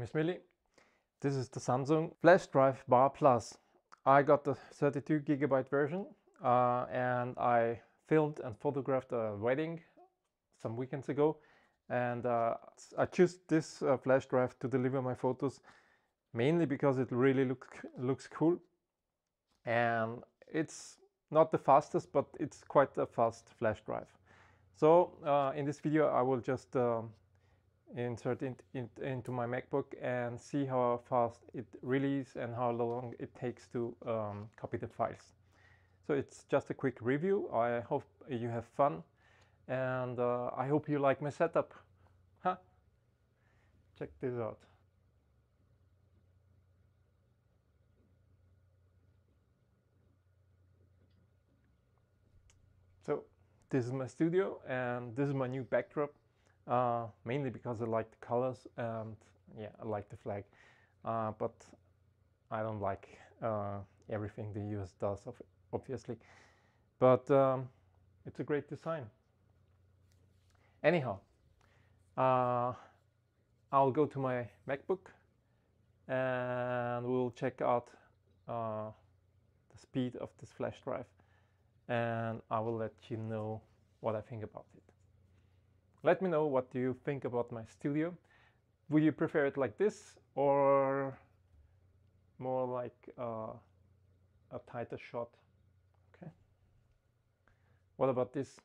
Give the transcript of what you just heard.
is Millie. This is the Samsung Flash Drive Bar Plus. I got the 32 gigabyte version uh, and I filmed and photographed a wedding some weekends ago and uh, I choose this uh, flash drive to deliver my photos mainly because it really look, looks cool and it's not the fastest but it's quite a fast flash drive so uh, in this video I will just um, insert it in, into my MacBook and see how fast it is and how long it takes to um, copy the files. So it's just a quick review. I hope you have fun and uh, I hope you like my setup. Huh? Check this out. So this is my studio and this is my new backdrop uh, mainly because I like the colors and yeah I like the flag. Uh, but I don't like uh, everything the US does obviously. But um, it's a great design. Anyhow uh, I'll go to my MacBook and we'll check out uh, the speed of this flash drive and I will let you know what I think about it. Let me know what do you think about my studio. Would you prefer it like this or more like uh, a tighter shot? Okay. What about this?